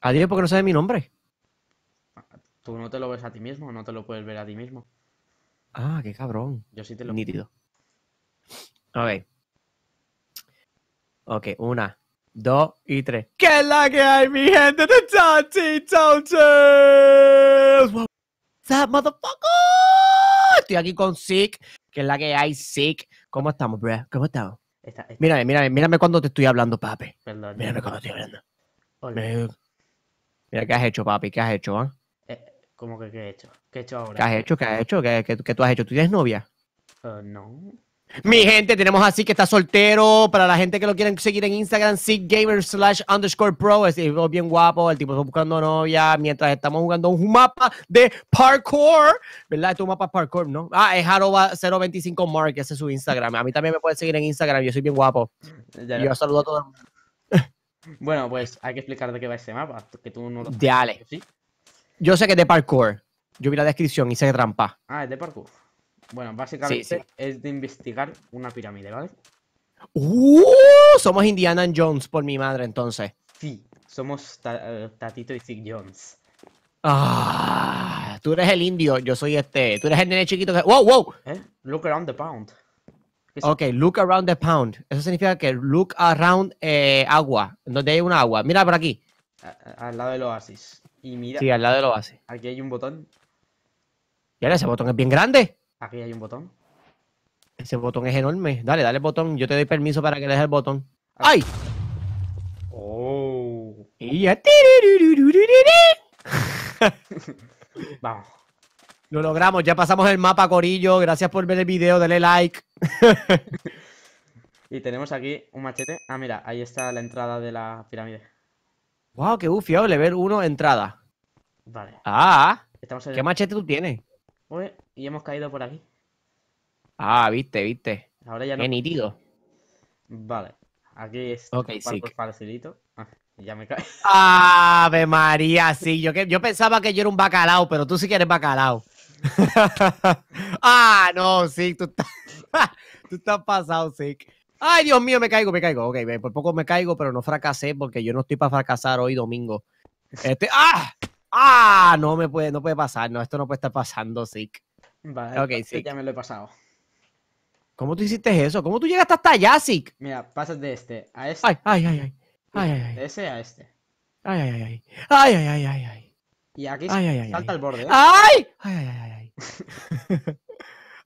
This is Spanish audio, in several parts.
Adiós, porque no sabe mi nombre. Tú no te lo ves a ti mismo, no te lo puedes ver a ti mismo. Ah, qué cabrón. Yo sí te lo Nítido. Ok. Ok, una, dos y tres. ¿Qué es la que hay, mi gente de Tati Touches? What's up, motherfucker? Estoy aquí con Sick, que es la que hay, Sick. ¿Cómo estamos, bro? ¿Cómo estamos? Esta- esta- Mírame, mírame, mírame cuando te estoy hablando, papi. perdón. Mírame cuando estoy hablando. Hola. Mira, ¿qué has hecho, papi? ¿Qué has hecho, ah? Eh, ¿Cómo que qué he hecho? ¿Qué he hecho ahora? ¿Qué has hecho? ¿Qué has hecho? ¿Qué, qué- qué tú has hecho? ¿Tú tienes novia? Eh, no. Mi gente, tenemos así que está soltero. Para la gente que lo quieren seguir en Instagram, SigGamer slash underscore pro. Es bien guapo. El tipo está buscando novia mientras estamos jugando un mapa de parkour. ¿Verdad? Este es un mapa parkour, ¿no? Ah, es arroba 025 Mark. Ese es su Instagram. A mí también me pueden seguir en Instagram. Yo soy bien guapo. Ya yo saludo a todo el mundo. Bueno, pues hay que explicar de qué va este mapa. Que tú no lo Dale. ¿Sí? Yo sé que es de parkour. Yo vi la descripción y sé trampa. Ah, es de parkour. Bueno, básicamente Sí, sí. es de investigar una pirámide, ¿vale? ¡Uh! Somos Indiana Jones por mi madre, entonces. Sí, somos Ta- eh, Tatito y Zig Jones. Ah, tú eres el indio, yo soy este. Tú eres el nene chiquito que. ¡Wow, wow! ¿Eh? Look around the pound. ¿Qué es- Ok, look around the pound. Eso significa que look around eh, agua, donde hay una agua. Mira por aquí. a- al lado del oasis. Y mira, Sí, al lado del oasis. aquí hay un botón. Y ahora ese botón es bien grande. Aquí hay un botón. Ese botón es enorme. Dale, dale el botón. Yo te doy permiso para que le des el botón. ¡Ay! Oh. Y ya. Vamos. Lo logramos, ya pasamos el mapa, Corillo. Gracias por ver el video, dale like. Y tenemos aquí un machete. Ah, mira, ahí está la entrada de la pirámide. Wow, qué ufio. Level 1, entrada. Vale. Ah, Estamos ¿qué machete tú tienes? Uy, y hemos caído por aquí. Ah, viste, viste. Ahora ya no. Qué nítido. Vale. Aquí es Ok, un sí. parkour facilito. Ah, ya me cae. Ave María, sí. Yo, que, yo pensaba que yo era un bacalao, pero tú sí que eres bacalao. ah, no, sí, tú estás, tú estás pasado, sí. Ay, Dios mío, me caigo, me caigo. Ok, por poco me caigo, pero no fracasé porque yo no estoy para fracasar hoy domingo. Este, ¡ah! ¡Ah! No me puede, no puede pasar, no, esto no puede estar pasando, sí. Vale, Ok, entonces sí. ya me lo he pasado. ¿Cómo tú hiciste eso? ¿Cómo tú llegaste hasta allá, Sick? Mira, pasas de este a este. Ay, ay, ay, ay. Ay, ay, De ay. ese a este. Ay, ay, ay. Ay, ay, ay, ay, ay. Y aquí Ay, ay, ay, salta ay. al borde. ¿eh? ¡Ay! ¡Ay, ay, ay, ay!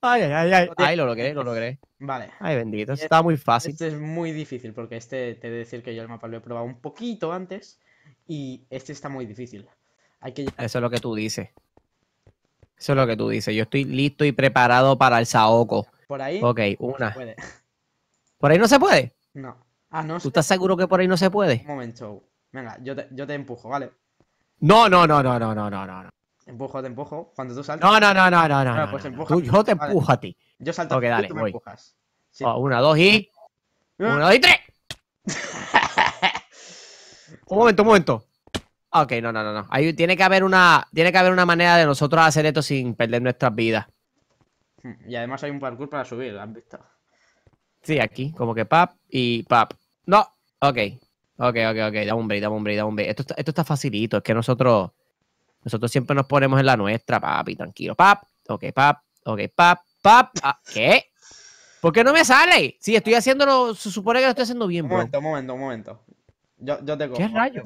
¡Ay, ay, ay, lo logré, lo logré. Vale. Ay, bendito, eso estaba muy fácil. Este es muy difícil porque este, te he de decir que yo el mapa lo he probado un poquito antes y este está muy difícil. Hay que Eso es lo que tú dices. Eso es lo que tú dices. Yo estoy listo y preparado para el Saoko. por ahí. Ok, no se una. puede. ¿Por ahí no se puede? No. Ah, no. ¿Tú sé. estás seguro que por ahí no se puede? Un momento. Venga, yo te, yo te empujo, ¿vale? No, no, no, no, no, no, no, no. Empujo, te empujo. Cuando tú saltas, No, no, no, no, no, no. No, pues empuja. Tú- yo te Vale. empujo a ti. yo salto Ok, y dale, tú me voy. empujas. Sí. Oh, una, dos y. Ah. Una, dos y tres. Un momento, un momento. Ok, no, no, no, no. Ahí tiene que haber una, tiene que haber una manera de nosotros hacer esto sin perder nuestras vidas. Hmm, Y además hay un parkour para subir, ¿lo has visto? Sí, aquí, como que pap y pap. No, ok. Ok, ok, ok. Dame un break, dame un break, dame un break. Esto está, esto está facilito. Es que nosotros, nosotros siempre nos ponemos en la nuestra, papi, tranquilo. Pap, ok, pap, ok, pap, pap. Ah, ¿Qué? ¿Por qué no me sale? Sí, estoy haciéndolo, se supone que lo estoy haciendo bien, Un bro. momento, un momento, un momento. Yo, yo te cojo. ¿Qué rayo?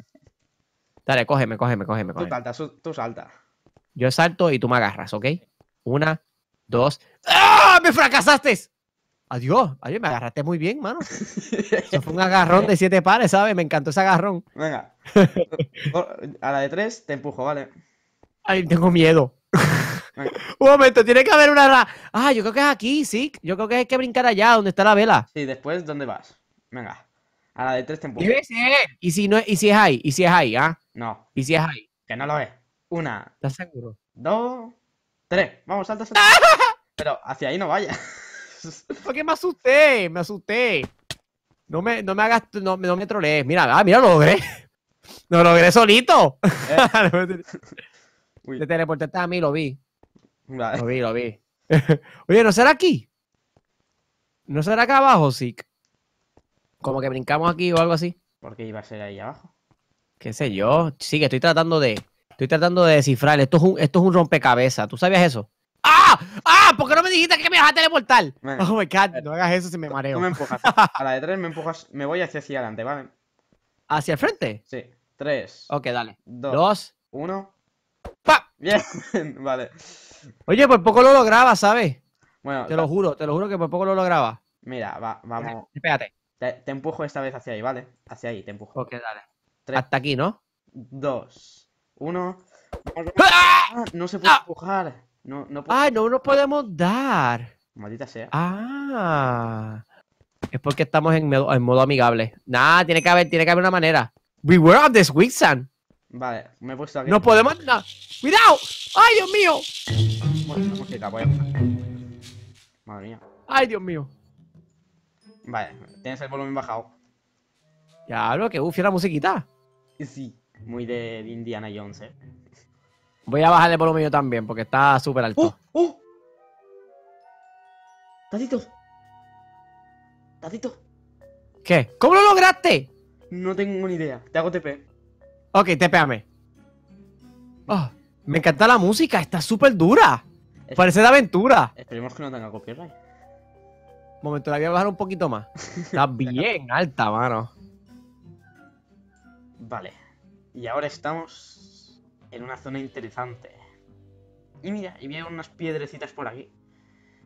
Dale, cógeme, cógeme, cógeme, Tú cógeme. salta, su- tú salta. Yo salto y tú me agarras, ¿ok? Una, dos. ¡Ah! ¡Me fracasaste! Adiós, adiós, me agarraste muy bien, mano. Eso fue un agarrón de siete pares, ¿sabes? Me encantó ese agarrón. Venga. A la de tres te empujo, ¿vale? Ay, tengo miedo. Venga. Un momento, tiene que haber una. Ah, yo creo que es aquí, sí. Yo creo que hay que brincar allá, donde está la vela. Sí, después, ¿dónde vas? Venga. A la de tres te empujo. ¿Y si, no, es- ¿Y si es ahí? ¿Y si es ahí? ¿Ah? No, ¿Y si es ahí? que no lo es. Una, ¿Estás seguro? dos, tres. Vamos, salta, salta. Pero hacia ahí no vayas. ¿Por qué me asusté? Me asusté. No me, no me hagas, no, no me trolees. Mira, ah, mira, lo logré. Lo logré solito. Eh. Te teleportaste a mí, lo vi. Vale. Lo vi, lo vi. Oye, ¿no será aquí? ¿No será acá abajo, Zik? Como que brincamos aquí o algo así. ¿Por qué iba a ser ahí abajo? qué sé yo. Sí, que estoy tratando de. Estoy tratando de descifrar. Esto es un, esto es un rompecabezas. ¿Tú sabías eso? ¡Ah! ¡Ah! Dijiste que me vas a teleportar? Venga. Oh my god, no hagas eso si me Tú mareo. me empujas. A la de tres me empujas. Me voy hacia hacia adelante, ¿vale? ¿Hacia el frente? Sí. Tres, Ok, dale. dos, Dos. uno. ¡Pa! Bien, vale. Oye, por poco lo lograba, ¿sabes? Bueno, Te lo juro, te lo juro que por poco lo lograba. mira, va, vamos. Espérate. Te, te empujo esta vez hacia ahí, ¿vale? Hacia ahí, te empujo. Ok, dale. Tres. Hasta aquí, ¿no? Dos, uno. ¡Ah! Ah, no se puede Ah. empujar. No, no puedo. Ay, no nos podemos dar. Maldita sea. Ah. Es porque estamos en modo, en modo amigable. Nah, tiene que haber, tiene que haber una manera. Beware of this quicksand. Vale, me he puesto aquí. No podemos. no. ¡Cuidado! ¡Ay, Dios mío! Bueno. Madre mía. ¡Ay, Dios mío! Vale, tienes el volumen bajado. Ya hablo que ufia la musiquita. Sí. Muy de Indiana Jones, eh. Voy a bajar el volumen yo también porque está súper alto. ¡Oh! ¡Oh! ¡Tatito! ¡Tatito! ¿Qué? ¿Cómo lo lograste? No tengo ni idea. Te hago TP. Ok, tépéame. Oh, me encanta la música, está súper dura. Es- Parece de aventura. Esperemos que no tenga copyright. Momento, la voy a bajar un poquito más. Está bien alta, mano. Vale. Y ahora estamos en una zona interesante. Y mira, y veo unas piedrecitas por aquí.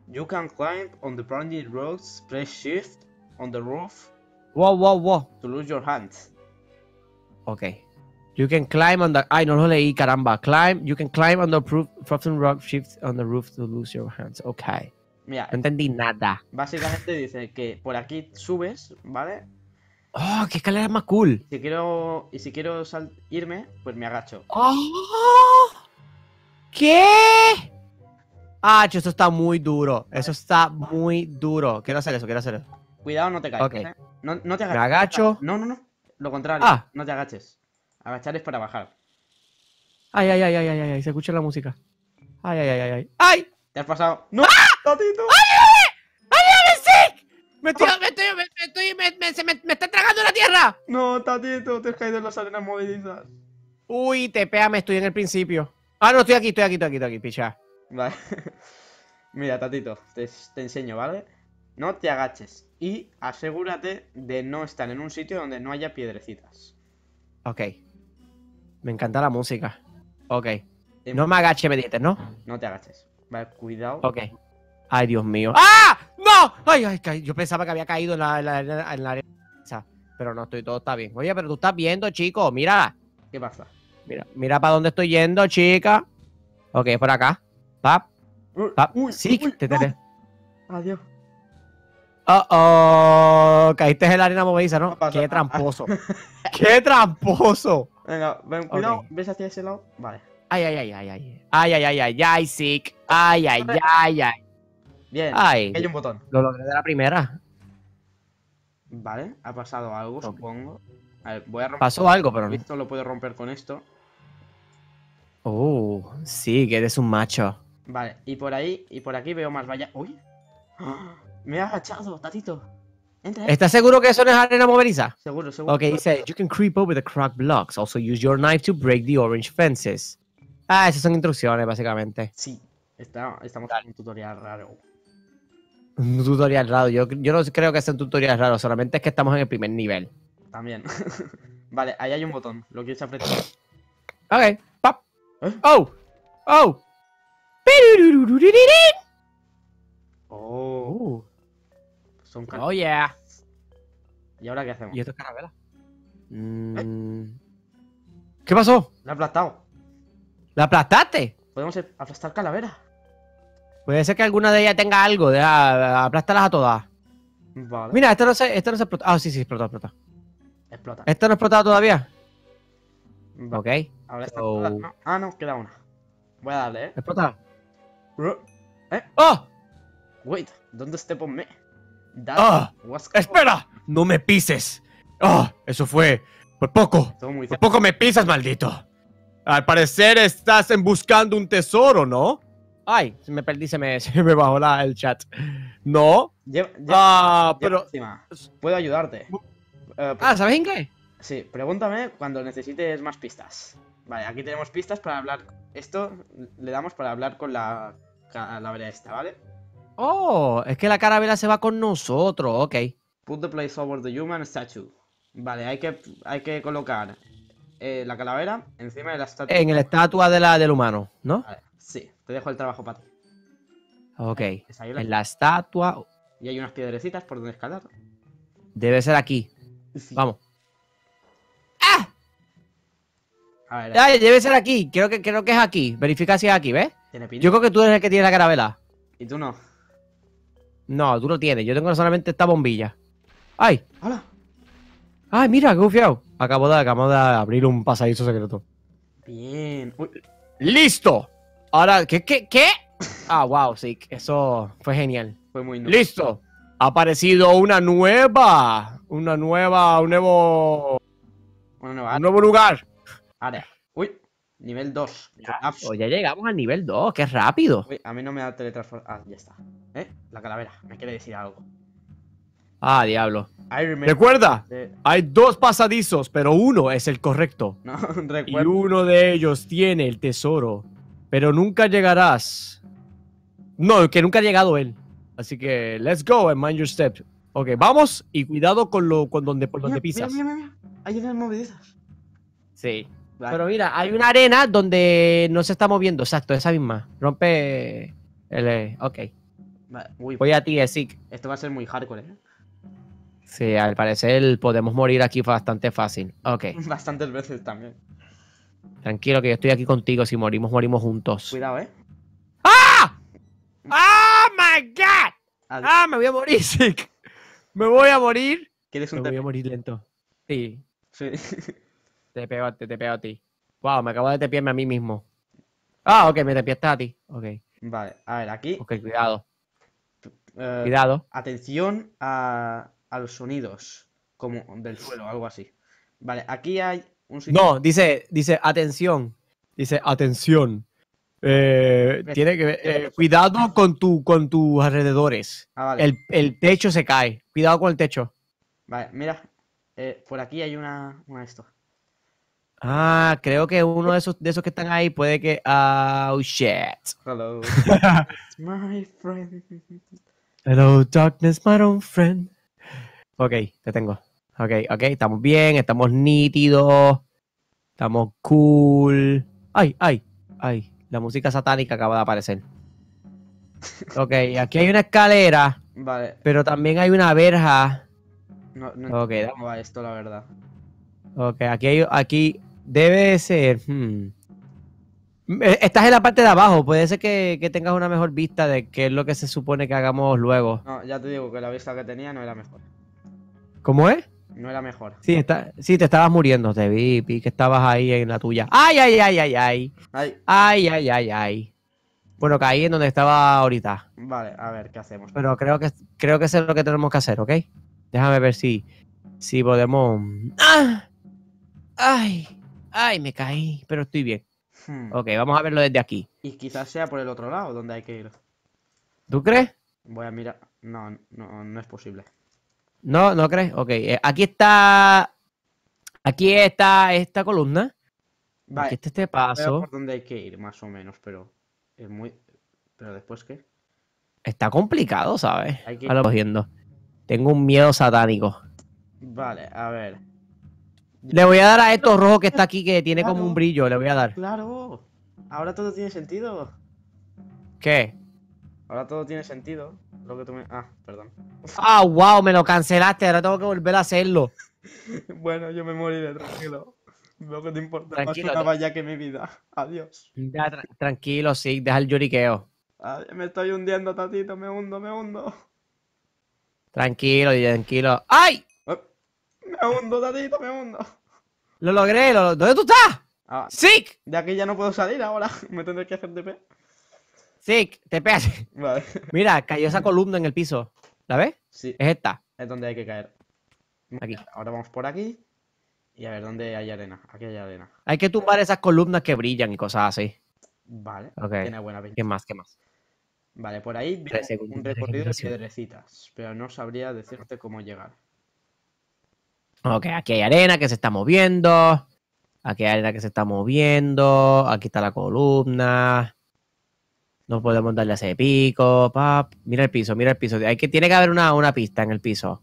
You can climb on the brandy roads, press shift on the roof Wow, wow, wow. to lose your hands. Ok. You can climb on the. Ay, no lo leí, caramba. Climb. You can climb on the proof, frozen rock shift on the roof to lose your hands. Ok. Mira, No entendí nada. básicamente dice que por aquí subes, ¿vale? Oh, qué escalera más cool. Si quiero, y si quiero sal- irme, pues me agacho. Oh, ¿Qué? Ah, eso está muy duro. Eso está muy duro. Quiero hacer eso, quiero hacer eso. Cuidado, no te caigas. Ok. ¿eh? No, no te Me agaches. agacho. No, no, no. Lo contrario. Ah. No te agaches. Agachar es para bajar. Ay, ay, ay, ay, ay, ay, ay. Se escucha la música. Ay, ay, ay, ay, ay. ¡Ay! ¿Te has pasado? ¡No! ¡Tatito! ¡Ayúdame, Sick! Me estoy, me estoy, me, me estoy, me, me- se me, me está la tierra. No, Tatito, te has caído en las arenas movedizas. Uy, te me estoy en el principio. Ah, no, estoy aquí, estoy aquí, estoy aquí, estoy aquí, picha. Vale. Mira, Tatito, te, te enseño, ¿vale? No te agaches. Y asegúrate de no estar en un sitio donde no haya piedrecitas. Ok. Me encanta la música. Ok. Em- No me agache, me dices, ¿no? No te agaches. Vale, cuidado. Ok. Ay, Dios mío. ¡Ah! ¡No! Ay, ay, yo pensaba que había caído en la, en la, en la arena. Pero no estoy, todo está bien. Oye, pero tú estás viendo, chico. Mira. ¿Qué pasa? Mira, mira para dónde estoy yendo, chica. Ok, por acá. Pap, pap. uy, sí, uy, te, te, te- Adiós. Oh, oh. Caíste en la arena movediza, ¿no? Pasa Qué tramposo. Qué tramposo. Venga, ven, cuidado. Ok. ¿Ves hacia ese lado? Vale. Ay, ay, ay, ay, ay. Ay, ay, ay, ay, ay, sick. Ay, ay, ay, ay. Bien. Ay. Hay un botón. Lo logré de la primera. Vale, ha pasado algo, supongo. A ver, voy a romper. Pasó algo, pero no. Esto lo puedo romper con esto. Oh, sí, que eres un macho. Vale, y por ahí, y por aquí veo más vaya. ¡Uy! ¡Ah! Me he agachado, tatito. Entra. ¿Estás seguro que eso no es arena movediza? Seguro, seguro. Ok, dice, you can creep over the cracked blocks. Also use your knife to break the orange fences. Ah, esas son instrucciones, básicamente. Sí, está, estamos en un tutorial raro. Un tutorial raro. Yo, yo no creo que sea un tutorial raro, solamente es que estamos en el primer nivel. También. vale, ahí hay un botón. ¿Lo quieres apretar? Ok, pop. ¿Eh? Oh, oh. Oh, son Oh, yeah. ¿Y ahora qué hacemos? ¿Y esto es carabela? Mm. ¿Qué pasó? Lo he aplastado. ¿La aplastaste? Podemos aplastar calavera. Puede ser que alguna de ellas tenga algo. Deja, aplástalas a todas. Vale. Mira, esto no se, esto no se explota. Ah, sí, sí, explotó, explotó. Explota. ¿Esto no ha explotado todavía? Vale, Ok. Ahora está so- no. Ah, no, queda una. Voy a darle, eh. ¿Explota? Ru- ¡Oh! Wait, me. That Ah, was ¡Espera! ¡No me pises! ¡Oh! Eso fue por poco. Muy Por poco me pisas, maldito. Al parecer estás buscando un tesoro, ¿no? Ay, se me perdí, se me, se me bajó la, el chat. ¿No? Lleva, lleva- Ah, lleva pero... encima. Puedo ayudarte. Ah, ¿sabes inglés? Sí, pregúntame cuando necesites más pistas. Vale, aquí tenemos pistas para hablar. Esto le damos para hablar con la calavera esta, ¿vale? Oh, es que la carabela se va con nosotros, ok. Put the place over the human statue. Vale, hay que, hay que colocar eh, la calavera encima de la estatua. En la estatua de la, del humano, ¿no? Vale, te dejo el trabajo para ti. Ok. La- En la estatua Y hay unas piedrecitas por donde escalar. debe ser aquí. Sí. Vamos. A ver, Ay, debe ser aquí. Creo que, creo que es aquí. Verifica si es aquí, ¿ves? Yo creo que tú eres el que tiene la carabela. Y tú no. No, tú lo tienes. Yo tengo solamente esta bombilla. ¡Ay! ¡Hola! ¡Ay, mira, qué bufiado! Acabo de, acabo de abrir un pasadizo secreto. Bien. Uy, ¡Listo! Ahora, ¿qué, qué, qué? Ah, wow, sí. Eso fue genial. fue muy ¡Listo! Ha aparecido una nueva. Una nueva. Un nuevo. Una nueva Un nuevo lugar. área. Uy, nivel 2. Oh, ya llegamos al nivel 2. ¡Qué rápido! Uy, a mí no me da teletransportación. Ah, ya está. ¿Eh? La calavera. Me quiere decir algo. Ah, diablo. Recuerda, the- hay dos pasadizos, pero uno es el correcto. No, Y uno de ellos tiene el tesoro. Pero nunca llegarás. No, que nunca ha llegado él. Así que, let's go and mind your step. Ok, vamos y cuidado con lo con donde, por donde pisas. Mira, mira, mira. Hay unas movedizas. Sí. Vale. Pero mira, hay una arena donde no se está moviendo. Exacto, esa misma. Rompe el. eh, Ok. Vale, Uy, Voy a ti, Esik. esto va a ser muy hardcore, ¿eh? Sí, al parecer podemos morir aquí bastante fácil. Ok, Bastantes veces también. Tranquilo que yo estoy aquí contigo. Si morimos, morimos juntos. Cuidado, ¿eh? ¡Oh my god! ¡Ah, me voy a morir, Sik! Me voy a morir. ¿Quieres Me un voy a morir lento. Sí, Sí. te pego, a ti, te pego a ti. Wow, me acabo de tepiarme a mí mismo. Ah, ok, me tepiaste a ti. Ok, vale, a ver, aquí. ok, cuidado. eh, Cuidado. atención a, a los sonidos. Como del suelo, algo así. Vale, aquí hay un sitio. No, dice, dice, atención. Dice, atención. Eh, tiene que ver, eh, cuidado con, tu, con tus alrededores. Ah, vale. El, el techo se cae. Cuidado con el techo. Vale, mira. eh, por aquí hay una, una esto. Ah, creo que uno de esos, de esos que están ahí puede que. ah, Oh, shit. Hello. My friend. Hello, darkness, my old friend. Ok, te tengo. Ok, ok, estamos bien, estamos nítidos. Estamos cool. Ay, ay, ay. La música satánica acaba de aparecer. Ok, aquí hay una escalera, Vale, pero también hay una verja. no, no Ok, entiendo cómo va esto, la verdad. ok, aquí hay, aquí debe ser. hmm. Eh, Estás en la parte de abajo, puede ser que, que tengas una mejor vista de qué es lo que se supone que hagamos luego. No, ya te digo que la vista que tenía no era mejor. ¿Cómo es? No era mejor. Sí, está, sí, te estabas muriendo, te vi, vi que estabas ahí en la tuya. ¡Ay, ay, ay, ay, ay! Ay, ¡Ay, ay, ay, ay! Bueno, caí en donde estaba ahorita. vale, a ver, ¿qué hacemos? Pero creo que creo que eso es lo que tenemos que hacer, ¿ok? Déjame ver si, si podemos. ¡Ah! ¡Ay! ¡Ay! Me caí, pero estoy bien. Hmm, Ok, vamos a verlo desde aquí. Y quizás sea por el otro lado donde hay que ir. ¿Tú crees? Voy a mirar. No, no, no es posible. ¿No? ¿No crees? Ok, eh, aquí está. Aquí está esta columna. Aquí Vale, está este paso. por dónde hay que ir, más o menos, pero es muy. Pero después qué? Está complicado, ¿sabes? Hay que- Ahora lo cogiendo. Tengo un miedo satánico. Vale, a ver. Le voy a dar a esto rojo que está aquí, que tiene como un brillo. Le voy a dar. Claro. Ahora todo tiene sentido. ¿Qué? Ahora todo tiene sentido. Lo que tú me. Ah, perdón. Ah, wow, me lo cancelaste. Ahora tengo que volver a hacerlo. Bueno, yo me moriré, tranquilo. Veo que te importa Tranquilo, más una valla que mi vida. Adiós. Ya, tra- tranquilo, sí, deja el lloriqueo. Ay, me estoy hundiendo, tatito, me hundo, me hundo. Tranquilo, tranquilo. ¡Ay! Eh, Me hundo, tatito, me hundo. Lo logré. lo- ¿Dónde tú estás? Ah, ¡Sick! de aquí ya no puedo salir ahora. Me tendré que hacer TP. ¡Sick! Te pegas. Vale. Mira, cayó esa columna en el piso. ¿La ves? Sí, Es esta. es donde hay que caer. Aquí. Ahora vamos por aquí. Y a ver dónde hay arena. Aquí hay arena. Hay que tumbar esas columnas que brillan y cosas así. Vale. Ok. Tiene buena pinta. ¿Qué más? ¿Qué más? Vale, por ahí segundos un recorrido de piedrecitas. Pero no sabría decirte cómo llegar. Ok, aquí hay arena que se está moviendo. Aquí hay arena que se está moviendo. Aquí está la columna. No podemos darle a ese pico. Pap. Mira el piso, mira el piso. Hay que, tiene que haber una, una pista en el piso.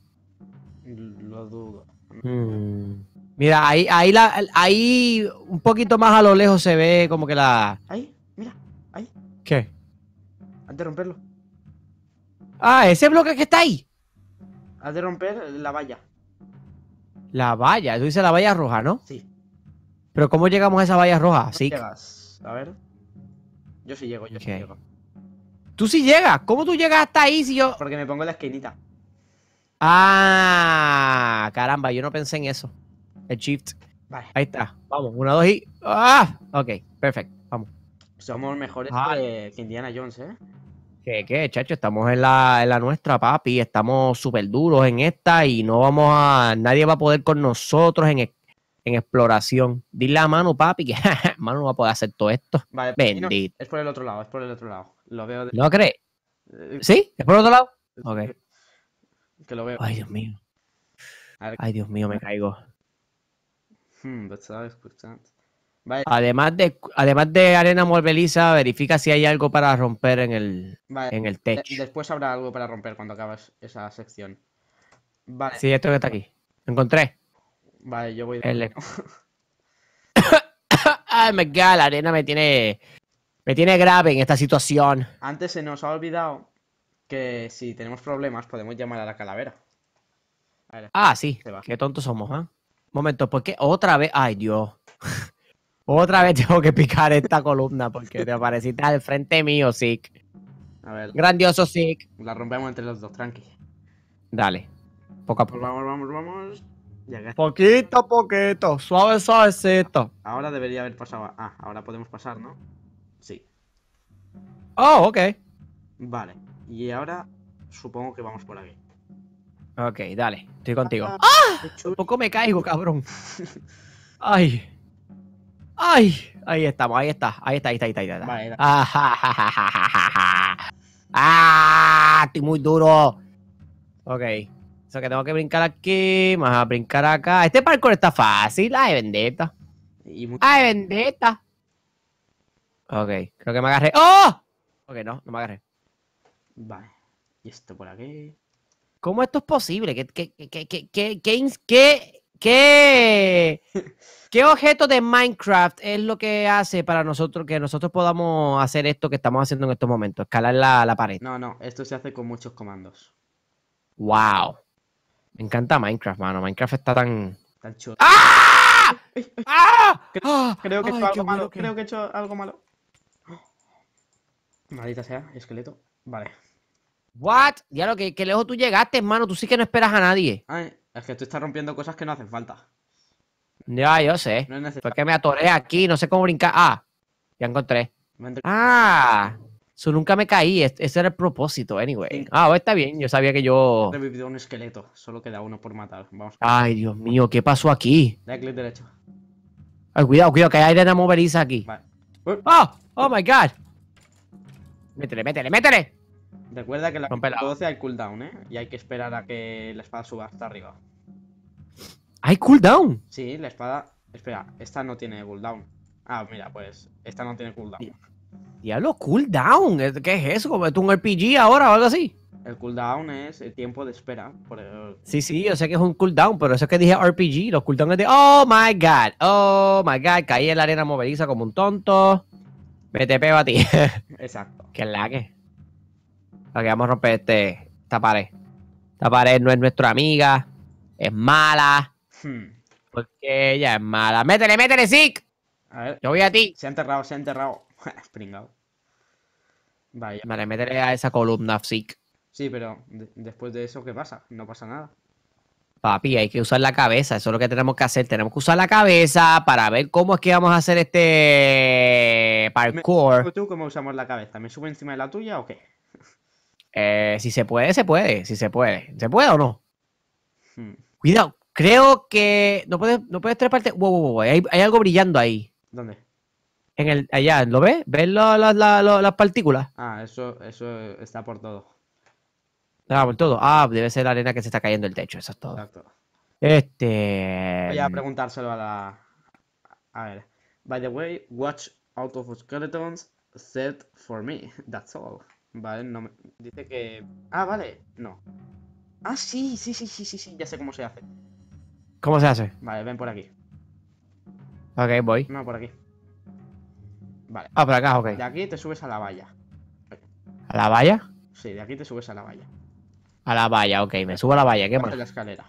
Lo dudo. Hmm. Mira, ahí, ahí, la, ahí un poquito más a lo lejos se ve como que la. Ahí, mira, ahí. ¿Qué? Has de romperlo. Ah, ese bloque que está ahí. Has de romper la valla. La valla, tú dices la valla roja, ¿no? Sí. Pero ¿cómo llegamos a esa valla roja? ¿Cómo Sí. llegas? A ver. Yo sí llego, yo sí llego. Tú sí llegas. ¿Cómo tú llegas hasta ahí si yo. Porque me pongo en la esquinita. Ah, caramba, yo no pensé en eso. El shift. Vale. Ahí está. Vamos, una, dos y. ¡Ah! Ok, perfecto. Vamos. Somos mejores Vale. que, Indiana Jones, ¿eh? ¿Qué, qué, chacho? Estamos en la, en la nuestra, papi. Estamos súper duros en esta y no vamos a. Nadie va a poder con nosotros en, e- en exploración. Dile a Manu, papi, que Manu no va a poder hacer todo esto. Vale, pues, no, Bendito. es por el otro lado, es por el otro lado. Lo veo. de- ¿No crees? eh, ¿Sí? ¿Es por otro lado? Ok. Que lo veo. Ay, Dios mío. Ay, Dios mío, me caigo. Hmm. Vale, Además de, además de arena moveliza, verifica si hay algo para romper en el, vale. en el de- techo. después habrá algo para romper cuando acabes esa sección. Vale, Sí, esto que está aquí. Lo encontré. Vale, yo voy. El- Ay, my God, la arena me tiene. Me tiene grave en esta situación. Antes se nos ha olvidado que si tenemos problemas podemos llamar a la calavera. A ver, Ah, sí. Qué tontos somos, ¿ah? Momento, ¿por qué otra vez? Ay, Dios. otra vez tengo que picar esta columna porque te apareciste al frente mío, Sick. a ver, Grandioso, Sick. la rompemos entre los dos, tranqui. Dale. Poco a poco. vamos, vamos, vamos. Ya Poquito a poquito. Suave, suavecito. Ahora debería haber pasado. a- Ah, ahora podemos pasar, ¿no? Sí. Oh, ok. Vale. Y ahora supongo que vamos por aquí. Ok, dale. Estoy contigo. ¡Ah! Un poco me caigo, cabrón. Ay. Ay. Ahí estamos, ahí está. Ahí está, ahí está, ahí está. Ahí está. Vale, Ah, ja, ja, ja. Ah, estoy muy duro. Ok. Eso que tengo que brincar aquí, más a brincar acá. Este parkour está fácil. Ay, mu- Ay, vendetta. Ok, creo que me agarré. ¡Oh! Ok, no, no me agarré. Vale. Y esto por aquí. ¿Cómo esto es posible? ¿Qué, qué, qué, qué, qué, qué, qué objeto de Minecraft es lo que hace para nosotros que nosotros podamos hacer esto que estamos haciendo en estos momentos? Escalar la, la pared. No, no, esto se hace con muchos comandos. ¡Wow! Me encanta Minecraft, mano. Minecraft está tan. Tan chulo. ¡Ah! ¡Ah! Creo- ¡Ah! Creo que he hecho algo malo. bueno que- Creo que he hecho algo malo. Maldita sea, esqueleto. Vale. ¿What? Ya lo que, que lejos tú llegaste, hermano. Tú sí que no esperas a nadie. Ay, es que tú estás rompiendo cosas que no hacen falta. Ya, yo sé. No es necesario. que me atoré aquí, no sé cómo brincar. Ah, ya encontré. Ah, eso nunca me caí. es- Ese era el propósito, anyway. Ah, está bien. Yo sabía que yo. He revivido un esqueleto. Solo queda uno por matar. Vamos. Ay, Dios mío, ¿qué pasó aquí? Dale clic derecho. Ay, cuidado, cuidado, que hay arena moveriza aquí. Vale. Uy, Oh, oh my god. Métele, métele, métele. Recuerda que la- 12 hay cooldown, ¿eh? Y hay que esperar a que la espada suba hasta arriba. Hay cooldown. Sí, la espada. Espera, esta no tiene cooldown. Ah, mira, pues esta no tiene cooldown. Diablo, cooldown. ¿Es- ¿Qué es eso? ¿Como es un RPG ahora o algo así? El cooldown es el tiempo de espera. Por el- Sí, sí, yo sé que es un cooldown, pero eso es que dije RPG. Los cooldowns es de. Oh my god. Oh my god. Caí en la arena moveriza como un tonto. Me te pego a ti. Exacto. que es la que. Ok, vamos a romper este, esta pared. Esta pared no es nuestra amiga. Es mala. Hmm. Porque ella es mala. Métele, métele, Zik. A ver, Yo voy a ti. se ha enterrado, se ha enterrado. Springado. Vaya. Vale, métele a esa columna, Zik. Sí, pero de- después de eso, ¿qué pasa? No pasa nada. Papi, hay que usar la cabeza. Eso es lo que tenemos que hacer. Tenemos que usar la cabeza para ver cómo es que vamos a hacer este parkour. ¿Tú cómo usamos la cabeza? ¿Me subo encima de la tuya o qué? Eh, si se puede, se puede. Si se puede. ¿Se puede o no? Hmm. Cuidado. Creo que no puedes, no puedes treparte. Wow, wow, wow. Hay, hay algo brillando ahí. ¿Dónde? En el, allá, ¿lo ves? ¿Ves la- la- las partículas? Ah, eso, eso está por todo. Ah, por todo. Ah, debe ser la arena que se está cayendo del techo, eso es todo. Exacto. Este. Voy a preguntárselo a la. A ver. By the way, watch out of skeletons set for me. That's all. Vale, no me... Dice que. Ah, vale. No. Ah, sí, sí, sí, sí, sí, sí. Ya sé cómo se hace. ¿Cómo se hace? Vale, ven por aquí. Ok, voy. No, por aquí. Vale. Ah, por acá, ok. De aquí te subes a la valla. ¿A la valla? Sí, de aquí te subes a la valla. A la valla, ok. Me subo a la valla, ¿qué más? la escalera.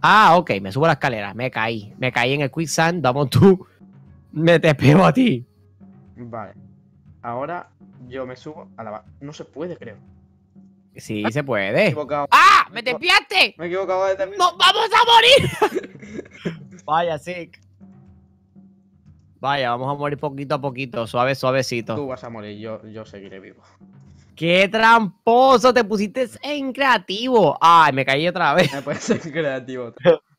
Ah, ok, me subo a la escalera. Me caí. Me caí en el quicksand. Vamos tú. Me te pego a ti. Vale. Ahora yo me subo a la valla. No se puede, creo. Sí, se Me he puede. equivocado. ¡Ah! ¡Me desviaste! Me he equivocado de terminar. ¡No, vamos a morir! Vaya, sick. Vaya, vamos a morir poquito a poquito, suave, suavecito. Tú vas a morir, yo, yo seguiré vivo. ¡Qué tramposo! Te pusiste en creativo. ¡Ay, me caí otra vez! Me puedes ser creativo.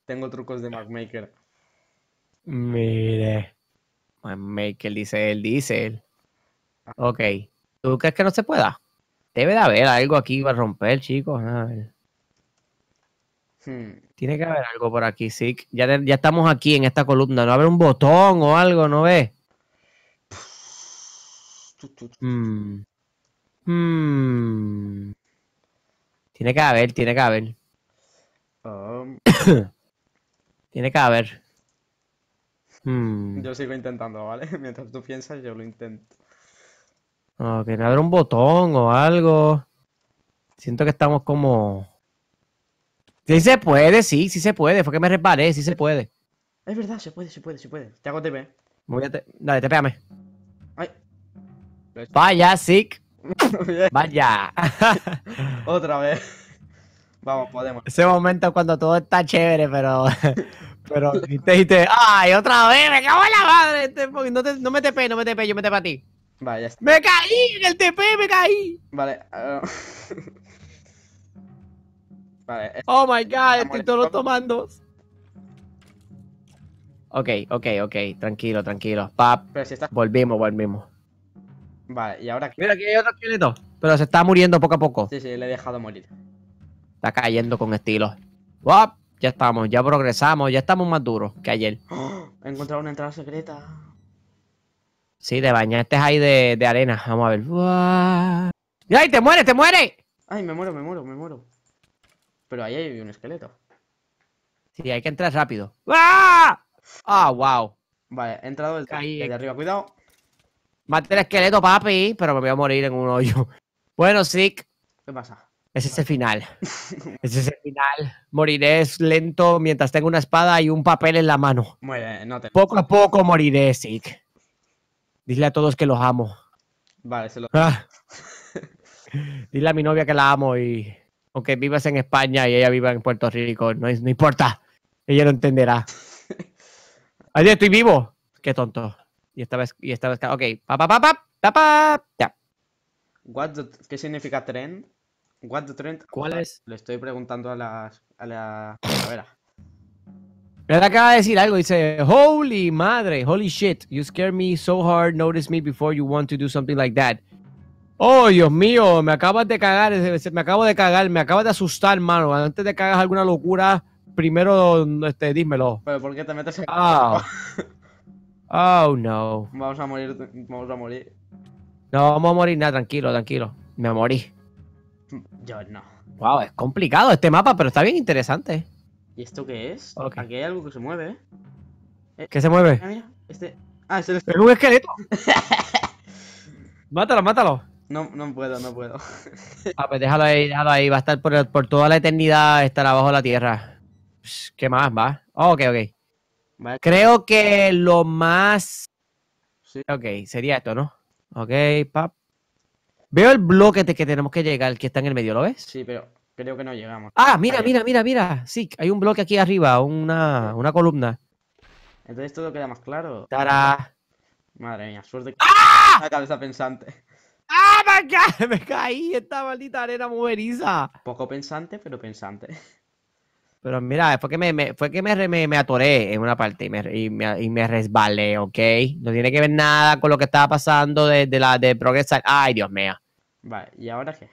Tengo trucos de Maker. Mire. Maker dice él, dice él. Ok. ¿Tú crees que no se pueda? Debe de haber algo aquí para romper, chicos. A ver. Hmm. Tiene que haber algo por aquí, sí. Ya, te- ya estamos aquí en esta columna. ¿No haber un botón o algo? ¿No ves? Hmm. Hmm. Tiene que haber, tiene que haber. Um, Tiene que haber. Hmm. yo sigo intentando, ¿vale? Mientras tú piensas, yo lo intento. Ok, no haber un botón o algo. Siento que estamos como. Sí se puede, sí, sí se puede. Fue que me resbalé, sí se puede. Es verdad, se puede, se puede, se puede. Te hago TP. Voy a te- Dale, te pégame. Ay. Vaya, sick. Vaya. Otra vez. Vamos, podemos. Ese momento cuando todo está chévere, pero. Pero te dijiste, ¡ay, otra vez! ¡Me cago en la madre! Este No, te- no me tepe, no me tepe, yo me tepe a ti. Vale, ya está. ¡Me caí en el TP! ¡Me caí! Vale. ah. Vale. ¡Oh my god! Estoy Amor, todo vamos. tomando. Ok, ok, ok. Tranquilo, tranquilo. Pap, Pero si estás. volvimos, volvimos. Vale, y ahora. Mira, aquí hay otro esqueleto. Pero se está muriendo poco a poco. Sí, sí, le he dejado morir. Está cayendo con estilo. ¡Wap! Ya estamos, ya progresamos, ya estamos más duros que ayer. ¡Oh! He encontrado una entrada secreta. Sí, de bañaste ahí de, de arena. Vamos a ver. ¡Guau! ¡Ay, te mueres, te mueres! Ay, me muero, me muero, me muero. Pero ahí hay un esqueleto. Sí, hay que entrar rápido. ¡Ah! ¡Ah, wow! Vale, he entrado desde, Caí. desde arriba. Cuidado. Mate el esqueleto, papi, pero me voy a morir en un hoyo. Bueno, Sick, ¿Qué pasa? ese es el final. Ese es el final. Moriré lento mientras tengo una espada y un papel en la mano. Muere, no te. Poco a poco moriré, Sick. Dile a todos que los amo. Vale, se lo. Ah. Dile a mi novia que la amo y aunque vivas en España y ella viva en Puerto Rico, no, es- no importa. Ella lo entenderá. Ay, estoy vivo. Qué tonto. Y esta vez, y esta vez, ok. Pa, pa, pa, pa, pa, pa. Ya. What the- ¿Qué significa trend? What the trend? ¿Cuál es? Le estoy preguntando a la. A la. A ver. Él acaba de decir algo. Dice, holy madre, holy shit. You scare me so hard. Notice me before you want to do something like that. Oh, Dios mío, me acabas de cagar. eh, Me acabo de cagar. Me acabas de asustar, mano. Antes de que hagas alguna locura, primero, este, dímelo. Pero ¿por qué te metes en.? Oh. Oh, no. Vamos a morir. Vamos a morir. No vamos a morir nada, tranquilo, tranquilo. Me morí. Yo no. Wow, es complicado este mapa, pero está bien interesante. ¿Y esto qué es? Aquí hay algo que se mueve, ¿eh? ¿Qué se mueve? Mira, mira. Este. Ah, este es. Es un esqueleto. mátalo, mátalo. No, no puedo, no puedo. Ah, pues déjalo ahí, déjalo ahí. Va a estar por, por toda la eternidad, estar abajo de la tierra. ¿Qué más va? Oh, ok, ok. Vale. Creo que lo más. Sí. Ok, sería esto, ¿no? Ok, pap. Veo el bloque de que tenemos que llegar, el que está en el medio, ¿lo ves? Sí, pero creo que no llegamos. Ah, mira, Ahí. mira, mira, mira. Sí, hay un bloque aquí arriba, una, una columna. Entonces todo queda más claro. Tará. Madre mía, suerte que. ¡Ah! La cabeza pensante. ¡Ah, me caí! Me caí, esta maldita arena moveriza. Poco pensante, pero pensante. Pero mira, fue que me, me- fue que me, me, me atoré en una parte y me, y, me, y me resbalé, ¿ok? No tiene que ver nada con lo que estaba pasando de, de la de progresar. Ay, Dios mío. Vale, ¿y ahora qué?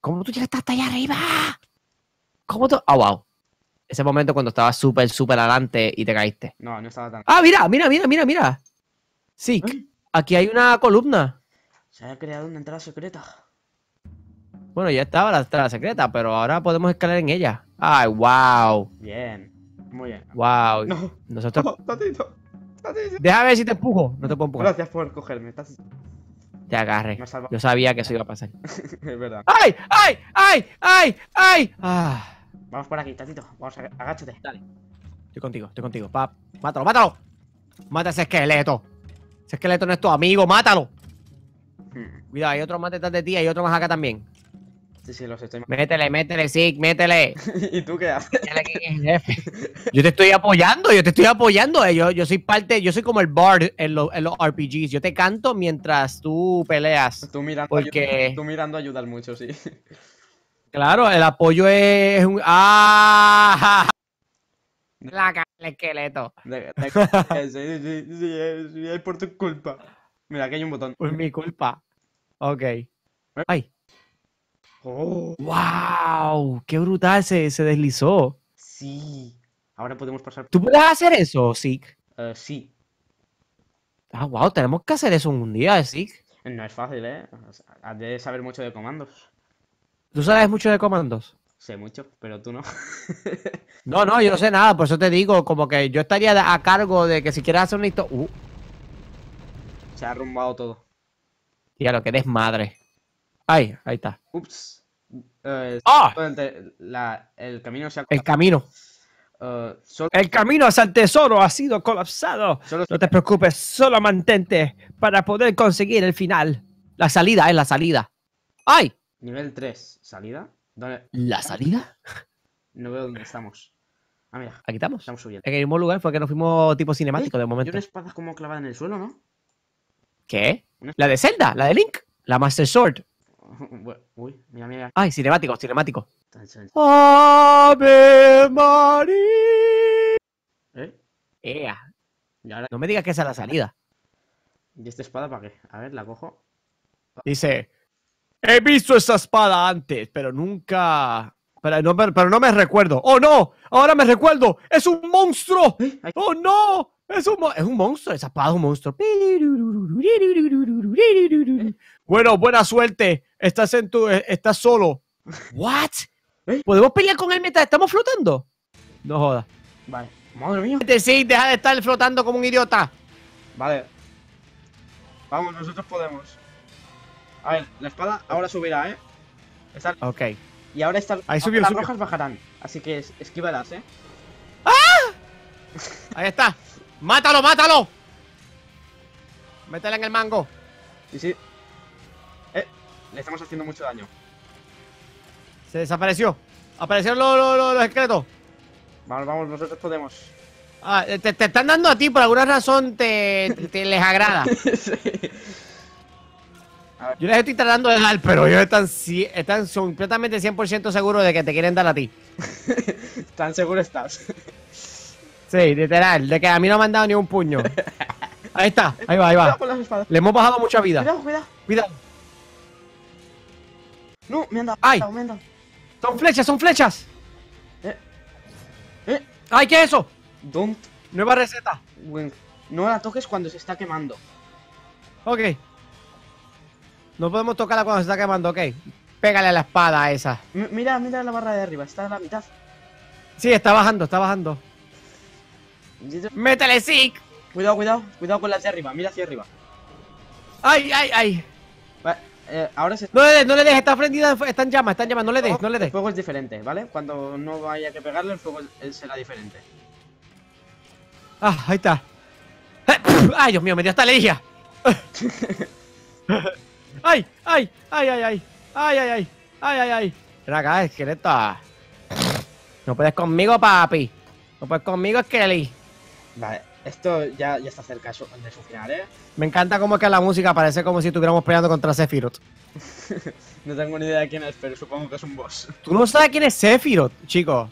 ¿Cómo tú llegaste hasta allá arriba? ¿Cómo tú? Ah, wow. Ese momento cuando estabas súper, súper adelante y te caíste. No, no estaba tan. Ah, mira, mira, mira, mira, mira. Sí, ¿Eh? aquí hay una columna. Se ha creado una entrada secreta. Bueno, ya estaba la entrada secreta, pero ahora podemos escalar en ella. Ay, wow. Bien. Muy bien. Wow. No. Nosotros. Tatito. Tatito. Deja ver si te empujo. No te puedo empujar. Gracias por cogerme. Estás... Te agarré. Yo sabía que eso iba a pasar. es verdad. ¡Ay! ¡Ay! ¡Ay! ¡Ay! ¡Ay! Ah. Vamos por aquí, Tatito. Vamos, ag- agáchate. Estoy contigo, estoy contigo. Pap, mátalo, mátalo. Mata ese esqueleto. Ese esqueleto no es tu amigo, mátalo. Cuidado, hay otro más detrás de ti, hay otro más acá también. Sí, sí, los estoy. Métele, métele, sí, métele. ¿Y tú qué haces? Métele quién es el jefe. Yo te estoy apoyando, yo te estoy apoyando. eh, Yo, yo soy parte, yo soy como el bard en, los- en los RPGs. Yo te canto mientras tú peleas. Tú mirando, Porque- ayuda- tú mirando ayudas mucho, sí. Claro, el apoyo es, un. ¡Ah! La cara del esqueleto. De- de- sí, sí, sí, sí, es por tu culpa. Mira, aquí hay un botón. Por mi culpa. Ok. Ay. Oh, ¡Wow! ¡Qué brutal se, se deslizó! sí. Ahora podemos pasar. ¿Tú puedes hacer eso, Zeke? Eh, sí. Ah, wow, tenemos que hacer eso un día, Zeke. No es fácil, ¿eh? Has de saber mucho de comandos. ¿Tú sabes mucho de comandos? Sé mucho, pero tú no. No, no, yo no sé nada, por eso te digo, como que yo estaría a cargo de que si quieres hacer una historia... Uh, Se ha arrumbado todo. Tía, lo que desmadre. Ay, ahí está. Ups. Eh, ¡Ah! la- el camino se ha El camino. Eh, solo, El camino hacia el tesoro ha sido colapsado. solo No te preocupes, solo mantente para poder conseguir el final. La salida es la salida. ¡Ay! nivel 3. ¿Salida? ¿Dónde? ¿La salida? No veo dónde estamos. Ah, mira. Aquí estamos. Estamos subiendo. En el mismo lugar fue que nos fuimos tipo cinemático de Y momento. una espada como clavada en el suelo, ¿no? ¿Qué? ¿La de Zelda? ¿La de Link? La Master Sword. Uy, mira, mira. Ay, cinemático, cinemático. Tan, tan, ¡Ave María! ¿Eh? Ea, ahora. no me digas que esa es la salida. ¿Y esta espada para qué? A ver, la cojo. Dice, he visto esa espada antes, pero nunca... Pero no, me- pero no me recuerdo. ¡Oh, no! Ahora me recuerdo. ¡Es un monstruo! ¡Eh! ¡Oh, no! Es un, es un monstruo. Esa espada es un monstruo. Bueno, buena suerte. Estás en tu... eh, Estás solo. ¿What? ¿Eh? ¿Podemos pelear con él mientras estamos flotando? No jodas. Vale. Madre mía. Sí, deja de estar flotando como un idiota. Vale. Vamos, nosotros podemos. A ver, la espada ahora subirá, ¿eh? Esta- Ok. Y ahora estas Ahí subió, las subió. rojas bajarán. Así que es- esquívalas, ¿eh? Ahí está. ¡Mátalo, mátalo! Métela en el mango. Sí, sí. Eh, le estamos haciendo mucho daño. Se desapareció. Aparecieron los, los- los- los esqueletos. Vamos, vamos, nosotros podemos. Ah, te, te están dando a ti, por alguna razón te, te les agrada. Sí. Yo les estoy tratando de dar, pero ellos están, están completamente 100% seguros de que te quieren dar a ti. ¿Tan seguro estás? Sí, literal, de que a mí no me han dado ni un puño. Ahí está, ahí va, ahí va. Le hemos bajado mucha vida. Cuidado, cuidado. Cuidado. No, me han dado. Ay. Me han dado. Son flechas, son flechas. Eh. Eh. Ay, ¿qué es eso? Don't Nueva receta. No la toques cuando se está quemando. Ok. No podemos tocarla cuando se está quemando, ok. Pégale a la espada a esa. M- mira, mira la barra de arriba, está a la mitad. Sí, está bajando, está bajando. ¡Métele, Zeke! Cuidado, cuidado, cuidado con las de arriba, mira hacia arriba. ¡Ay, ay, ay! Vale, eh, ahora se... No le des, no le des, está prendida, está en llamas, está en no le des, no le El des. fuego es diferente, ¿vale? Cuando no vaya que pegarle, el fuego será diferente. Ah, ahí está. ¡Ay, Dios mío, me dio hasta alergia! ¡Ay, ay, ay, ay, ay! ¡Ay, ay, ay! ¡Ay, ay, ay! Ven acá, esqueleto. No puedes conmigo, papi. No puedes conmigo, Skelly. Vale, esto ya, ya está cerca de su, de su final, ¿eh? Me encanta cómo es que la música parece como si estuviéramos peleando contra Sephiroth. No tengo ni idea de quién es, pero supongo que es un boss. Tú no sabes quién es Sephiroth, chico.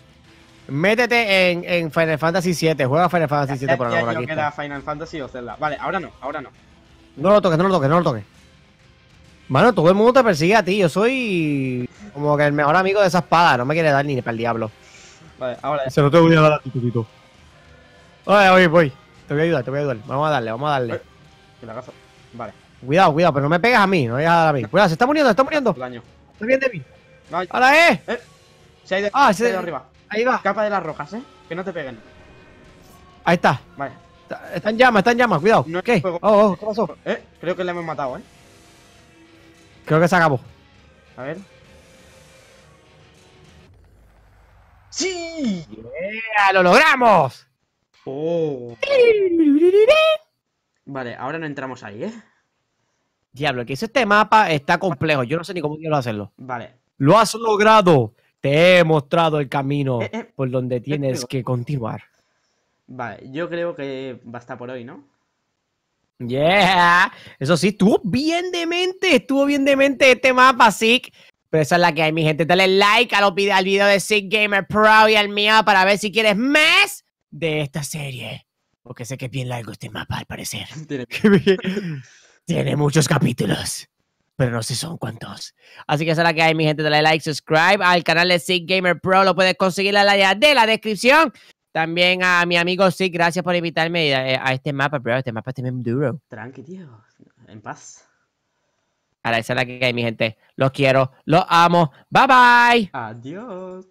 Métete en, en Final Fantasy VII. Juega Final Fantasy VII Ya- por ya ahora. creo aquí que era Final Fantasy o Zelda. Vale, ahora no, ahora no. No lo toques, no lo toques, no lo toques. Mano, todo el mundo te persigue a ti. Yo soy como que el mejor amigo de esa espada. No me quiere dar ni para el diablo. Vale, ahora. Se lo tengo que dar a ti, Tito. Oye, oye, voy. Te voy a ayudar, te voy a ayudar. Vamos a darle, vamos a darle. Eh. Que la. Vale. Cuidado, cuidado, pero no me pegas a mí, no me pegas a mí. Cuidado, se está muriendo, se está muriendo. Daño. Está bien de mí. No, ¡Ahora eh! se ha ido, Ah, se ha ido arriba. Ahí va. Capa de las rojas, eh. Que no te peguen. Ahí está. Vale. Está, está en llamas, está en llamas, cuidado. No ¿Qué? Oh, oh, ¿qué pasó? Eh, creo que le hemos matado, eh. Creo que se acabó. A ver. ¡Sí! ¡Ya lo logramos! Oh. Vale, ahora no entramos ahí, ¿eh? Diablo, que este mapa está complejo. Yo no sé ni cómo quiero hacerlo. Vale. ¡Lo has logrado! Te he mostrado el camino Eh, eh. por donde tienes que continuar. Vale, yo creo que basta por hoy, ¿no? Yeah, eso sí, estuvo bien de mente, estuvo bien de mente este mapa, Sick. Pero esa es la que hay, mi gente. Dale like a los vide- al video de Sick Gamer Pro y al mío para ver si quieres más de esta serie. Porque sé que es bien largo este mapa, al parecer. Tiene- muchos capítulos, pero no sé son cuántos. Así que esa es la que hay, mi gente. Dale like, subscribe al canal de Sick Gamer Pro. Lo puedes conseguir en la de la descripción. También a mi amigo Sick, gracias por invitarme a, a este mapa, bro. Este mapa está bien duro. Tranqui, tío. En paz. Ahora, esa es la que hay, mi gente. Los quiero, los amo. Bye bye. Adiós.